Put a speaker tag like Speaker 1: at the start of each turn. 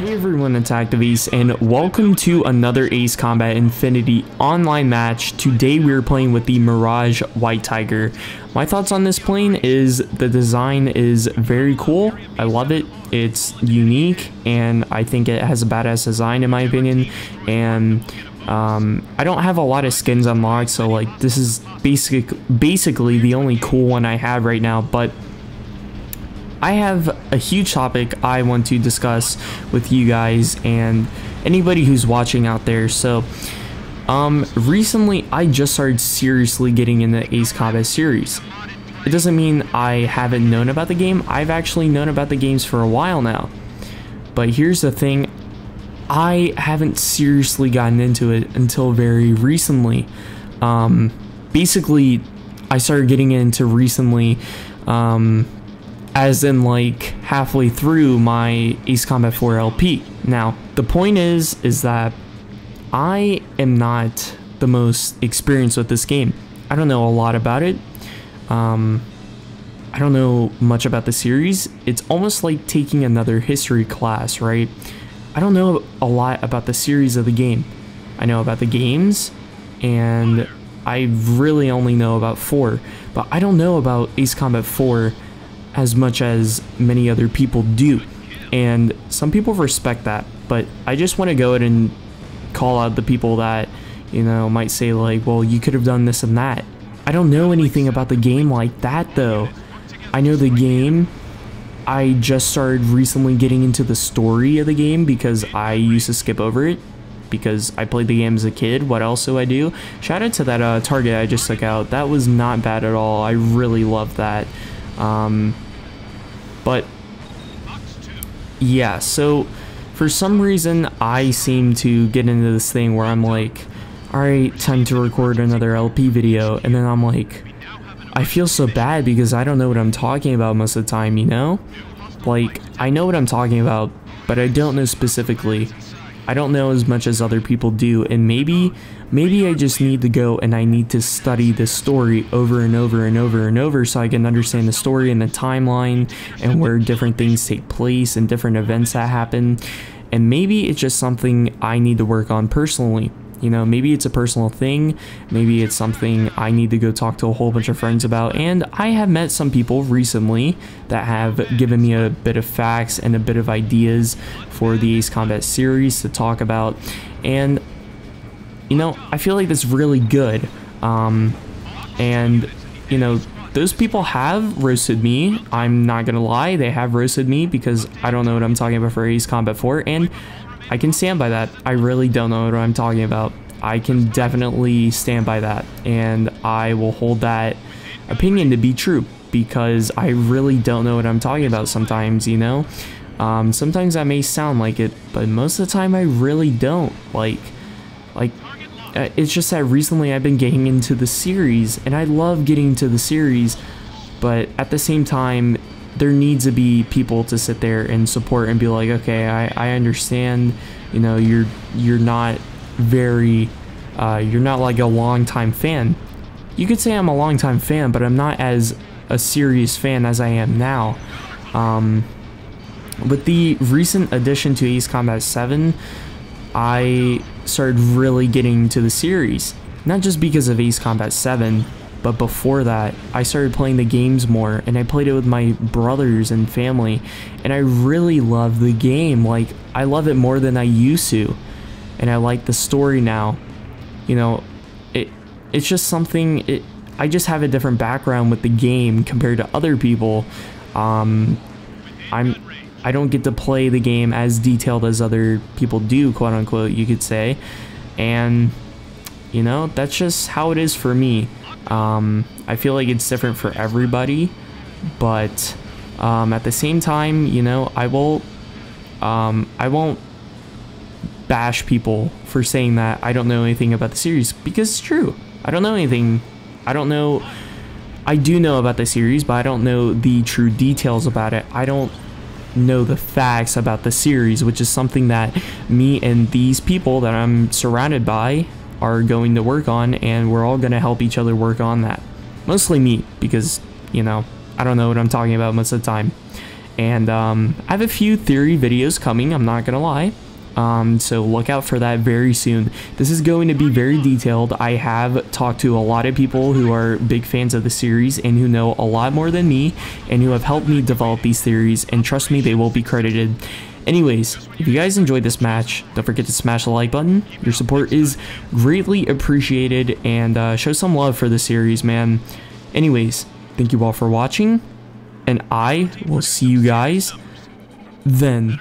Speaker 1: Hey everyone, it's Activace, and welcome to another Ace Combat Infinity online match. Today we are playing with the Mirage White Tiger. My thoughts on this plane is the design is very cool. I love it. It's unique, and I think it has a badass design in my opinion. And um, I don't have a lot of skins unlocked, so like this is basic, basically the only cool one I have right now, but I have a huge topic I want to discuss with you guys and anybody who's watching out there. So, um, recently I just started seriously getting into Ace Combat series. It doesn't mean I haven't known about the game. I've actually known about the games for a while now. But here's the thing. I haven't seriously gotten into it until very recently. Um, basically, I started getting into recently um, as in like halfway through my Ace Combat 4 LP. Now, the point is, is that I am not the most experienced with this game. I don't know a lot about it. Um, I don't know much about the series. It's almost like taking another history class, right? I don't know a lot about the series of the game. I know about the games, and I really only know about 4, but I don't know about Ace Combat 4 as much as many other people do. And some people respect that, but I just want to go ahead and call out the people that, you know, might say, like, well, you could have done this and that. I don't know anything about the game like that, though. I know the game. I just started recently getting into the story of the game because I used to skip over it because I played the game as a kid. What else do I do? Shout out to that uh, target I just took out. That was not bad at all. I really love that. Um, but yeah, so for some reason, I seem to get into this thing where I'm like, alright, time to record another LP video. And then I'm like, I feel so bad because I don't know what I'm talking about most of the time, you know? Like, I know what I'm talking about, but I don't know specifically. I don't know as much as other people do, and maybe, maybe I just need to go and I need to study the story over and over and over and over so I can understand the story and the timeline and where different things take place and different events that happen. And maybe it's just something I need to work on personally. You know, maybe it's a personal thing, maybe it's something I need to go talk to a whole bunch of friends about. And I have met some people recently that have given me a bit of facts and a bit of ideas for the Ace Combat series to talk about. And, you know, I feel like that's really good. Um, and, you know, those people have roasted me. I'm not gonna lie, they have roasted me because I don't know what I'm talking about for Ace Combat 4. And I can stand by that. I really don't know what I'm talking about. I can definitely stand by that, and I will hold that opinion to be true because I really don't know what I'm talking about sometimes, you know? Um, sometimes that may sound like it, but most of the time I really don't. Like, like, uh, it's just that recently I've been getting into the series, and I love getting into the series, but at the same time, there needs to be people to sit there and support and be like, okay, I, I understand, you know, you're you're not very, uh, you're not like a long time fan. You could say I'm a long time fan, but I'm not as a serious fan as I am now. Um, with the recent addition to Ace Combat 7, I started really getting to the series. Not just because of Ace Combat 7, but before that, I started playing the games more and I played it with my brothers and family. And I really love the game. Like, I love it more than I used to. And I like the story now. You know, it it's just something it I just have a different background with the game compared to other people. Um I'm I don't get to play the game as detailed as other people do, quote unquote, you could say. And you know, that's just how it is for me. Um, I feel like it's different for everybody, but um, at the same time, you know, I will, um, I won't bash people for saying that I don't know anything about the series because it's true. I don't know anything. I don't know. I do know about the series, but I don't know the true details about it. I don't know the facts about the series, which is something that me and these people that I'm surrounded by are going to work on, and we're all going to help each other work on that. Mostly me, because, you know, I don't know what I'm talking about most of the time. And um, I have a few theory videos coming, I'm not gonna lie. Um, so look out for that very soon. This is going to be very detailed. I have talked to a lot of people who are big fans of the series and who know a lot more than me and who have helped me develop these theories and trust me, they will be credited. Anyways, if you guys enjoyed this match, don't forget to smash the like button. Your support is greatly appreciated and uh, show some love for the series, man. Anyways, thank you all for watching and I will see you guys then.